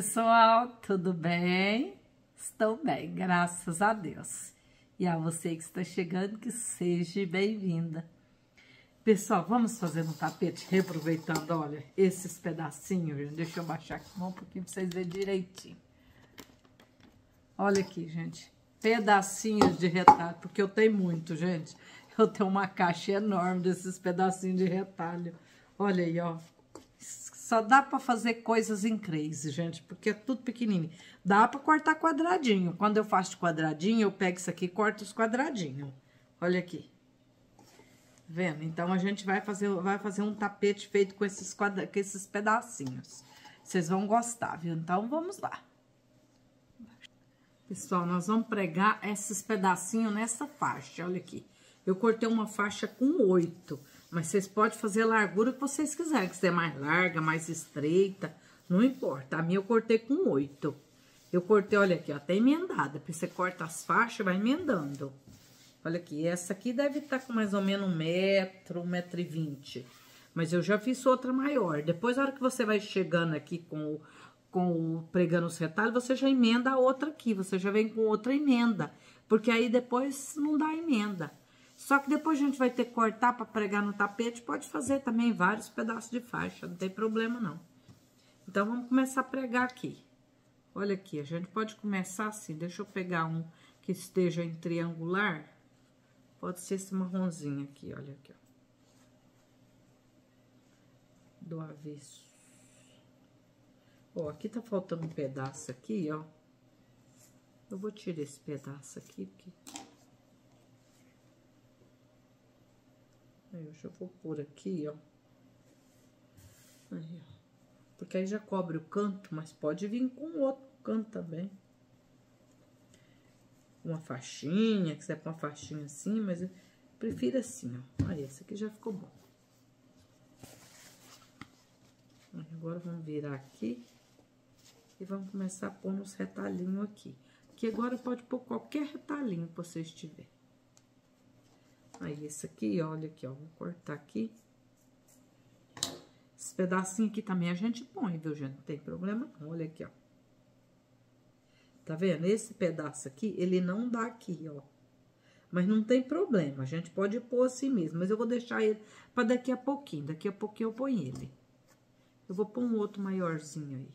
pessoal, tudo bem? Estou bem, graças a Deus. E a você que está chegando, que seja bem-vinda. Pessoal, vamos fazer um tapete reaproveitando, olha, esses pedacinhos, deixa eu baixar aqui um pouquinho para vocês verem direitinho. Olha aqui, gente, pedacinhos de retalho, porque eu tenho muito, gente. Eu tenho uma caixa enorme desses pedacinhos de retalho. Olha aí, ó, só dá para fazer coisas em crazy, gente, porque é tudo pequenininho. Dá para cortar quadradinho. Quando eu faço quadradinho, eu pego isso aqui e corto os quadradinhos. Olha aqui. Vendo? Então, a gente vai fazer, vai fazer um tapete feito com esses, quadra, com esses pedacinhos. Vocês vão gostar, viu? Então, vamos lá. Pessoal, nós vamos pregar esses pedacinhos nessa faixa, olha aqui. Eu cortei uma faixa com oito. Mas vocês podem fazer a largura que vocês quiserem, que seja mais larga, mais estreita, não importa. A minha eu cortei com oito. Eu cortei, olha aqui, ó, até emendada, porque você corta as faixas e vai emendando. Olha aqui, essa aqui deve estar tá com mais ou menos um metro, um metro e vinte. Mas eu já fiz outra maior. Depois, na hora que você vai chegando aqui com o, com o pregando os retalhos, você já emenda a outra aqui, você já vem com outra emenda. Porque aí depois não dá emenda. Só que depois a gente vai ter que cortar para pregar no tapete, pode fazer também vários pedaços de faixa, não tem problema não. Então, vamos começar a pregar aqui. Olha aqui, a gente pode começar assim, deixa eu pegar um que esteja em triangular. Pode ser esse marronzinho aqui, olha aqui, ó. Do avesso. Ó, aqui tá faltando um pedaço aqui, ó. Eu vou tirar esse pedaço aqui, porque... Aí, eu já vou pôr aqui, ó. Aí, ó. Porque aí já cobre o canto, mas pode vir com outro canto também. Uma faixinha, quiser pôr uma faixinha assim, mas eu prefiro assim, ó. Aí, esse aqui já ficou bom. Agora, vamos virar aqui. E vamos começar a pôr nos retalhinhos aqui. Que agora pode pôr qualquer retalhinho que vocês tiverem. Aí, esse aqui, olha aqui, ó, vou cortar aqui. Esse pedacinho aqui também a gente põe, viu, gente? Não tem problema não, olha aqui, ó. Tá vendo? Esse pedaço aqui, ele não dá aqui, ó. Mas não tem problema, a gente pode pôr assim mesmo. Mas eu vou deixar ele pra daqui a pouquinho, daqui a pouquinho eu ponho ele. Eu vou pôr um outro maiorzinho aí.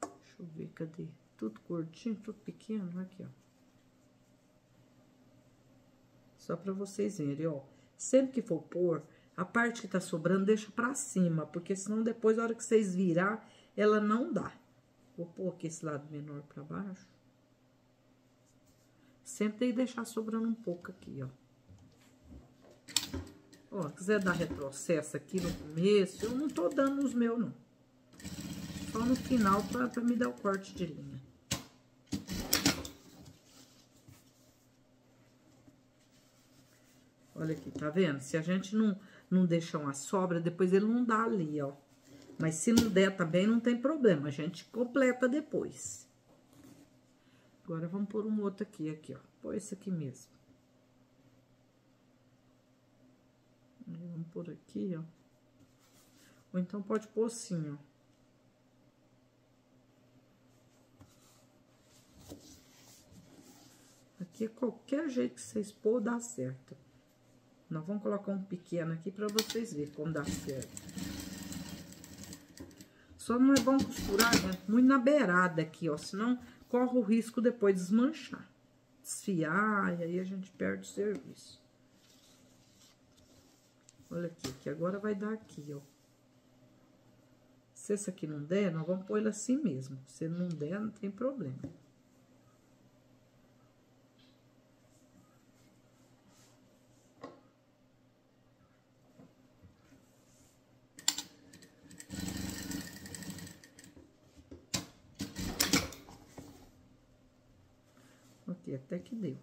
Deixa eu ver, cadê? Tudo curtinho, tudo pequeno, aqui, ó. Só pra vocês verem, ó. Sempre que for pôr, a parte que tá sobrando, deixa pra cima, porque senão depois, na hora que vocês virar, ela não dá. Vou pôr aqui esse lado menor pra baixo. Sempre tem que deixar sobrando um pouco aqui, ó. Ó, quiser dar retrocesso aqui no começo, eu não tô dando os meus, não. Só no final pra, pra me dar o corte de linha. Olha aqui, tá vendo? Se a gente não, não deixar uma sobra, depois ele não dá ali, ó. Mas se não der também, não tem problema. A gente completa depois. Agora, vamos pôr um outro aqui, aqui, ó. Põe esse aqui mesmo. Vamos pôr aqui, ó. Ou então pode pôr assim, ó. Aqui, qualquer jeito que vocês pôr, dá certo. Nós vamos colocar um pequeno aqui para vocês verem como dá certo. Só não é bom costurar né? muito na beirada aqui, ó, senão corre o risco depois de desmanchar. Desfiar, e aí a gente perde o serviço. Olha aqui, que agora vai dar aqui, ó. Se esse aqui não der, nós vamos pôr ele assim mesmo. Se não der, não tem problema. Até que deu.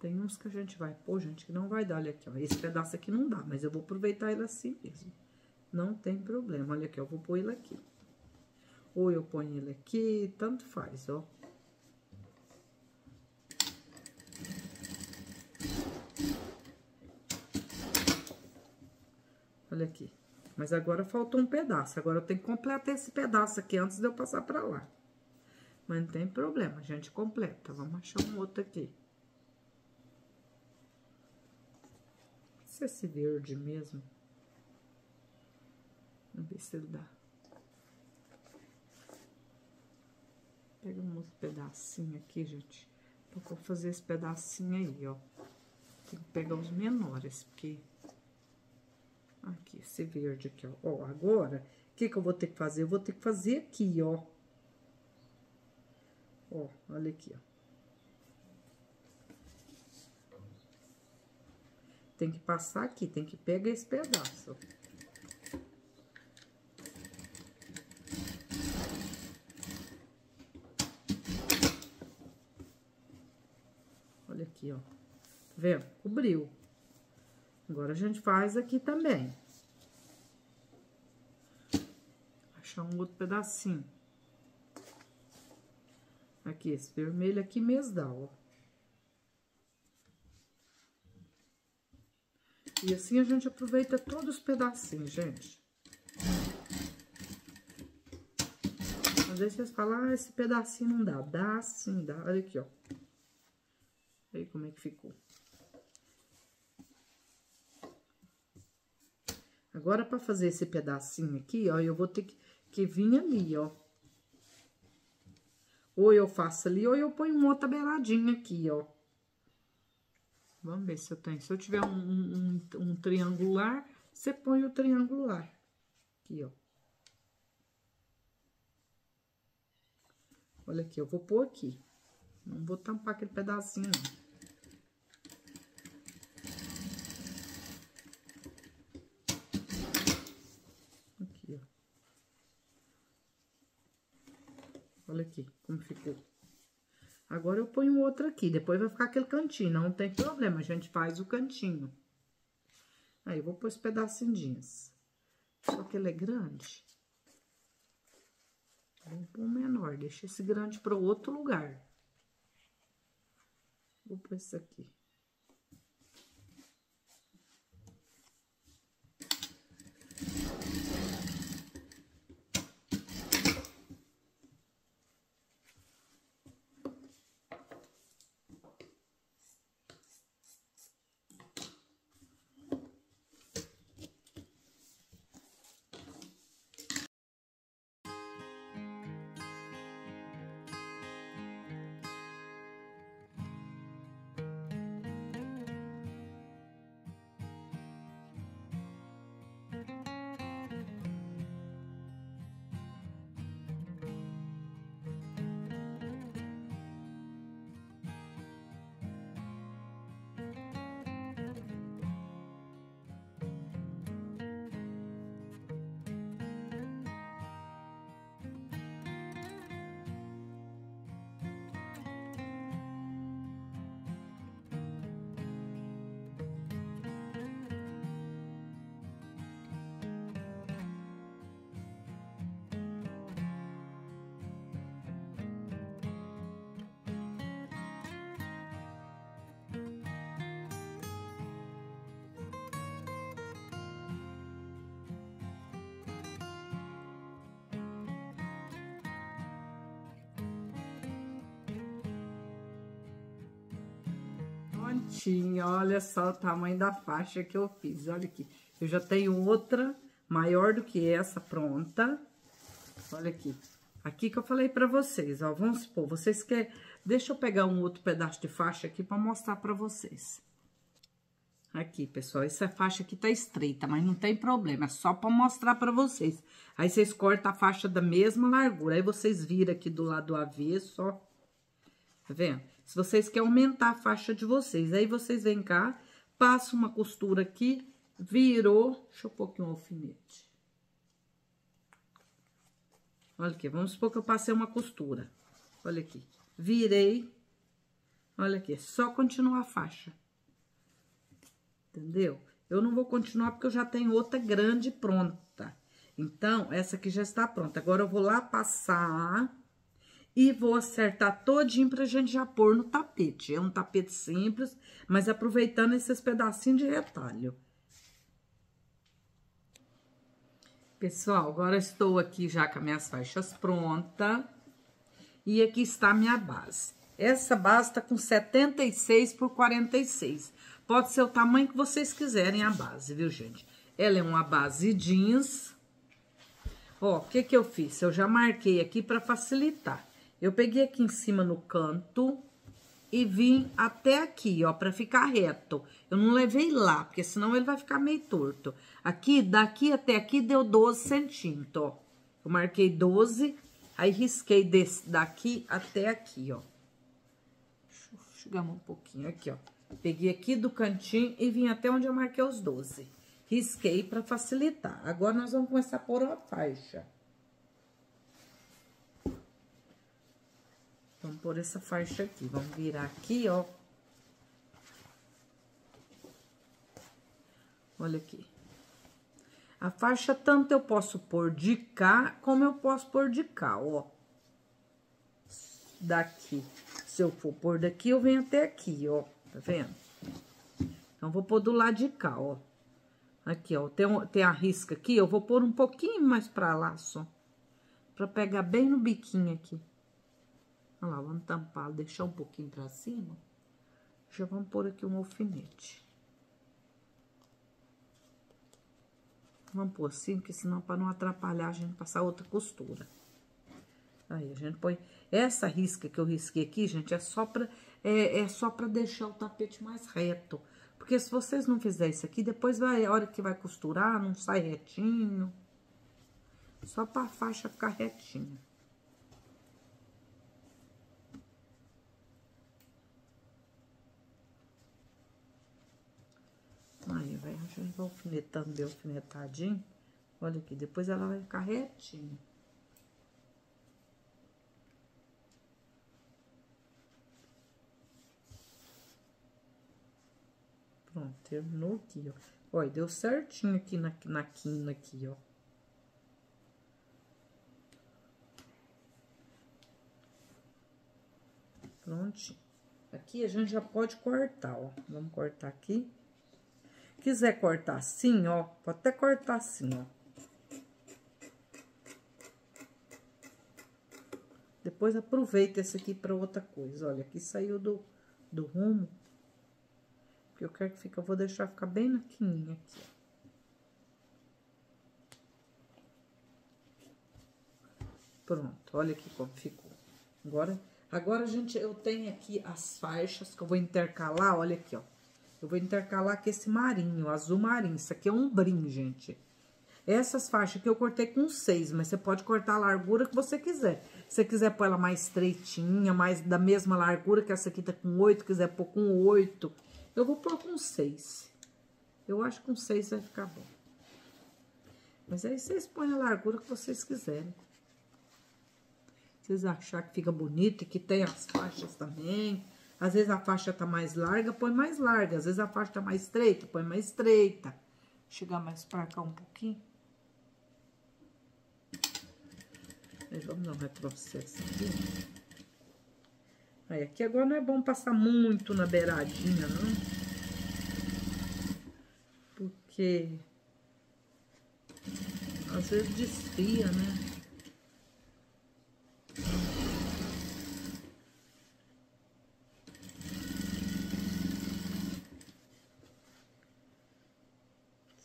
Tem uns que a gente vai pôr, gente, que não vai dar. Olha aqui, ó. Esse pedaço aqui não dá, mas eu vou aproveitar ele assim mesmo. Não tem problema. Olha aqui, eu vou pôr ele aqui. Ou eu ponho ele aqui, tanto faz, ó. Olha aqui. Mas agora faltou um pedaço. Agora eu tenho que completar esse pedaço aqui antes de eu passar pra lá. Mas não tem problema, a gente completa. Vamos achar um outro aqui. Se esse verde mesmo. Vamos ver se ele dá. Pega uns pedacinhos aqui, gente. Pra fazer esse pedacinho aí, ó. Tem que pegar os menores, porque... Aqui, esse verde aqui, ó. Ó, agora, o que que eu vou ter que fazer? Eu vou ter que fazer aqui, ó. Ó, olha aqui, ó. Tem que passar aqui, tem que pegar esse pedaço. Olha aqui, ó. Tá vendo? Cobriu. Agora, a gente faz aqui também. Achar um outro pedacinho. Aqui, esse vermelho aqui mesdal, ó. E assim a gente aproveita todos os pedacinhos, gente. Às vezes vocês falam, ah, esse pedacinho não dá. Dá sim, dá. Olha aqui, ó. Olha como é que ficou. Agora, pra fazer esse pedacinho aqui, ó, eu vou ter que, que vir ali, ó. Ou eu faço ali, ou eu ponho uma outra beiradinha aqui, ó. Vamos ver se eu tenho. Se eu tiver um, um, um triangular, você põe o triangular. Aqui, ó. Olha aqui, eu vou pôr aqui. Não vou tampar aquele pedacinho, não. Aqui, ó. Olha aqui como ficou. Agora, eu ponho outro aqui, depois vai ficar aquele cantinho, não tem problema, a gente faz o cantinho. Aí, eu vou pôr os pedacinhos. Só que ele é grande. Vou pôr um menor, deixa esse grande para outro lugar. Vou pôr esse aqui. Prontinha. Olha só o tamanho da faixa que eu fiz. Olha aqui. Eu já tenho outra maior do que essa pronta. Olha aqui. Aqui que eu falei pra vocês, ó. Vamos supor, vocês querem... Deixa eu pegar um outro pedaço de faixa aqui pra mostrar pra vocês. Aqui, pessoal, essa faixa aqui tá estreita, mas não tem problema, é só pra mostrar pra vocês. Aí, vocês cortam a faixa da mesma largura, aí vocês viram aqui do lado do avesso, ó. Tá vendo? Se vocês querem aumentar a faixa de vocês, aí vocês vêm cá, passa uma costura aqui, virou, deixa eu pôr aqui um alfinete. Olha aqui, vamos supor que eu passei uma costura. Olha aqui, virei, olha aqui, é só continuar a faixa. Entendeu? Eu não vou continuar porque eu já tenho outra grande pronta. Então, essa aqui já está pronta. Agora, eu vou lá passar e vou acertar todinho pra gente já pôr no tapete. É um tapete simples, mas aproveitando esses pedacinhos de retalho. Pessoal, agora estou aqui já com as minhas faixas prontas. E aqui está a minha base. Essa base tá com 76 por 46. Pode ser o tamanho que vocês quiserem a base, viu, gente? Ela é uma base jeans. Ó, o que que eu fiz? Eu já marquei aqui para facilitar. Eu peguei aqui em cima no canto e vim até aqui, ó, para ficar reto. Eu não levei lá, porque senão ele vai ficar meio torto. Aqui, daqui até aqui, deu 12 centímetros, ó. Eu marquei 12, aí risquei desse, daqui até aqui, ó. Deixa eu chegar um pouquinho aqui, ó. Peguei aqui do cantinho e vim até onde eu marquei os 12. Risquei para facilitar. Agora, nós vamos começar a pôr uma faixa. Vamos pôr essa faixa aqui. Vamos virar aqui, ó. Olha aqui. A faixa, tanto eu posso pôr de cá, como eu posso pôr de cá, ó. Daqui. Se eu for pôr daqui, eu venho até aqui, ó. Tá vendo? Então, vou pôr do lado de cá, ó. Aqui, ó. Tem, tem a risca aqui, eu vou pôr um pouquinho mais pra lá, só. Pra pegar bem no biquinho aqui. Olha lá, vamos tampar, deixar um pouquinho pra cima. Já vamos pôr aqui um alfinete. Vamos pôr assim, porque senão para não atrapalhar a gente passar outra costura. Aí, a gente põe... Essa risca que eu risquei aqui, gente, é só pra, é, é só pra deixar o tapete mais reto. Porque se vocês não fizerem isso aqui, depois vai, a hora que vai costurar, não sai retinho. Só pra faixa ficar retinha. Aí, vai, alfinetando bem alfinetadinho. Olha aqui, depois ela vai ficar retinha. Pronto, terminou aqui, ó. Olha, deu certinho aqui na, na quina aqui, ó. Prontinho. Aqui a gente já pode cortar, ó. Vamos cortar aqui. Quiser cortar assim, ó, pode até cortar assim, ó. Depois aproveita esse aqui para outra coisa. Olha, aqui saiu do, do rumo. Porque eu quero que fique, eu vou deixar ficar bem na quininha aqui, ó. Pronto, olha aqui como ficou. Agora, agora, gente, eu tenho aqui as faixas que eu vou intercalar, olha aqui, ó. Eu vou intercalar com esse marinho, azul marinho. Isso aqui é um brim, gente. Essas faixas aqui eu cortei com seis, mas você pode cortar a largura que você quiser. Se você quiser pôr ela mais estreitinha, mais da mesma largura que essa aqui tá com oito, quiser pôr com oito, eu vou pôr com seis. Eu acho que com seis vai ficar bom. Mas aí vocês põem a largura que vocês quiserem. Vocês achar que fica bonito e que tem as faixas também. Às vezes a faixa tá mais larga, põe mais larga. Às vezes a faixa tá mais estreita, põe mais estreita. Chegar mais pra cá um pouquinho. Vamos dar um retrocesso aqui. Aí, aqui agora não é bom passar muito na beiradinha, não. Porque... Às vezes desfia, né?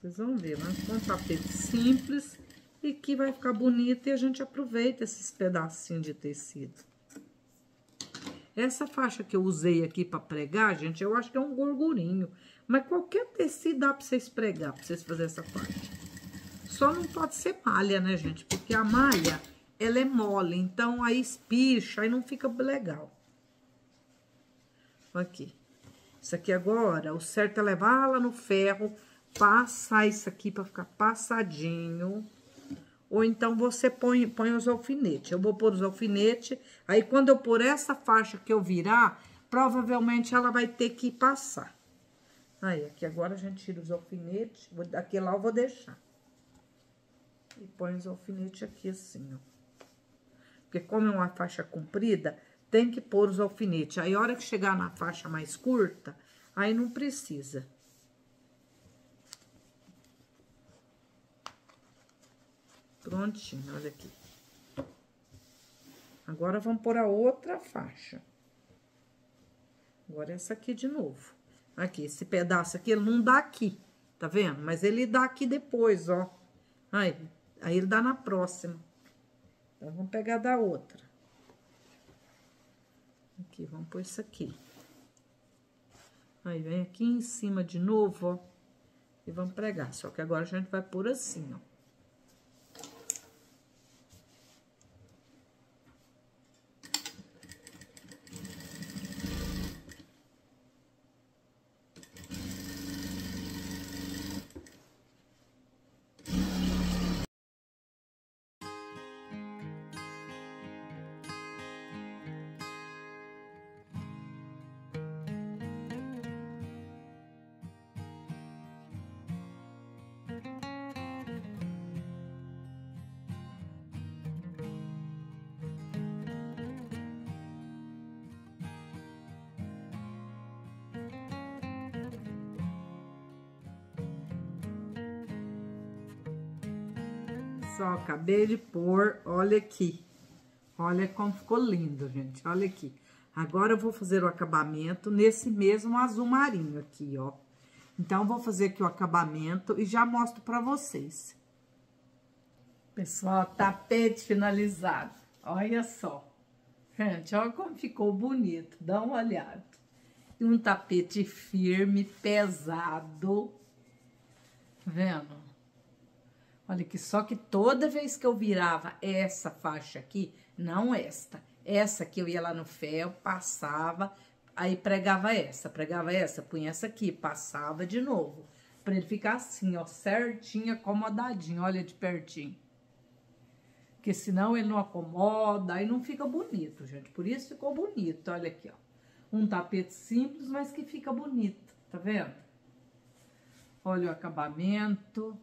Vocês vão ver, mas um tapete simples e que vai ficar bonito e a gente aproveita esses pedacinhos de tecido. Essa faixa que eu usei aqui para pregar, gente, eu acho que é um gorgurinho. Mas qualquer tecido dá para vocês pregar, para vocês fazerem essa faixa. Só não pode ser malha, né, gente? Porque a malha, ela é mole, então aí espicha, aí não fica legal. Aqui. Isso aqui agora, o certo é levar lá no ferro passar isso aqui para ficar passadinho. Ou então, você põe, põe os alfinetes. Eu vou pôr os alfinetes, aí quando eu pôr essa faixa que eu virar, provavelmente ela vai ter que passar. Aí, aqui agora a gente tira os alfinetes, vou, aqui lá eu vou deixar. E põe os alfinetes aqui assim, ó. Porque como é uma faixa comprida, tem que pôr os alfinetes. Aí, a hora que chegar na faixa mais curta, aí não precisa. Prontinho, olha aqui. Agora, vamos pôr a outra faixa. Agora, essa aqui de novo. Aqui, esse pedaço aqui, ele não dá aqui, tá vendo? Mas ele dá aqui depois, ó. Aí, aí ele dá na próxima. Então, vamos pegar da outra. Aqui, vamos pôr isso aqui. Aí, vem aqui em cima de novo, ó. E vamos pregar. Só que agora a gente vai pôr assim, ó. Só acabei de pôr, olha aqui. Olha como ficou lindo, gente, olha aqui. Agora, eu vou fazer o acabamento nesse mesmo azul marinho aqui, ó. Então, vou fazer aqui o acabamento e já mostro pra vocês. Pessoal, tapete finalizado. Olha só. Gente, olha como ficou bonito. Dá uma olhada. Um tapete firme, pesado. Vendo? Olha que só que toda vez que eu virava essa faixa aqui, não esta, essa que eu ia lá no ferro, passava, aí pregava essa, pregava essa, punha essa aqui, passava de novo. Pra ele ficar assim, ó, certinho, acomodadinho, olha de pertinho. Porque senão ele não acomoda, aí não fica bonito, gente. Por isso ficou bonito, olha aqui, ó. Um tapete simples, mas que fica bonito, tá vendo? Olha o acabamento.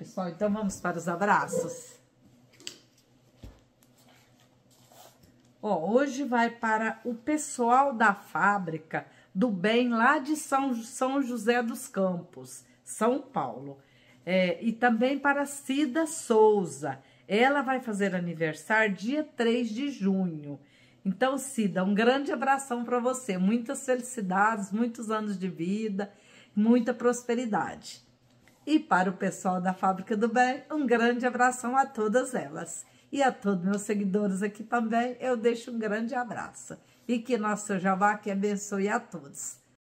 Pessoal, então vamos para os abraços. Ó, hoje vai para o pessoal da fábrica do bem lá de São, São José dos Campos, São Paulo. É, e também para Cida Souza. Ela vai fazer aniversário dia 3 de junho. Então, Cida, um grande abração para você. Muitas felicidades, muitos anos de vida, muita prosperidade. E para o pessoal da Fábrica do Bem, um grande abração a todas elas. E a todos meus seguidores aqui também, eu deixo um grande abraço. E que nosso Jeová que abençoe a todos.